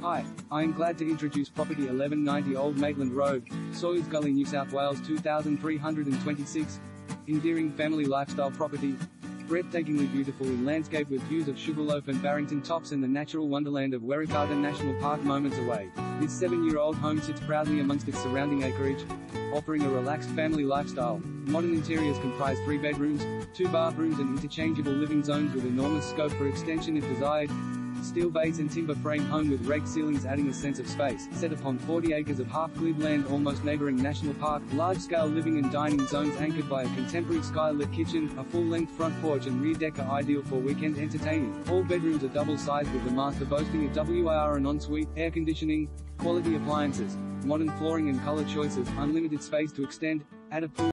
Hi, I am glad to introduce property 1190 Old Maitland Road, Sawyers Gully, New South Wales 2326. Endearing family lifestyle property. Breathtakingly beautiful in landscape with views of Sugarloaf and Barrington Tops and the natural wonderland of Werakata National Park moments away. This seven-year-old home sits proudly amongst its surrounding acreage, offering a relaxed family lifestyle. Modern interiors comprise three bedrooms, two bathrooms and interchangeable living zones with enormous scope for extension if desired. Steel base and timber frame home with raked ceilings adding a sense of space, set upon 40 acres of half-cleared land almost neighboring National Park, large-scale living and dining zones anchored by a contemporary sky-lit kitchen, a full-length front porch and rear deck are ideal for weekend entertaining. All bedrooms are double-sized with the master boasting a WIR and ensuite, air conditioning, quality appliances, modern flooring and color choices, unlimited space to extend, add a pool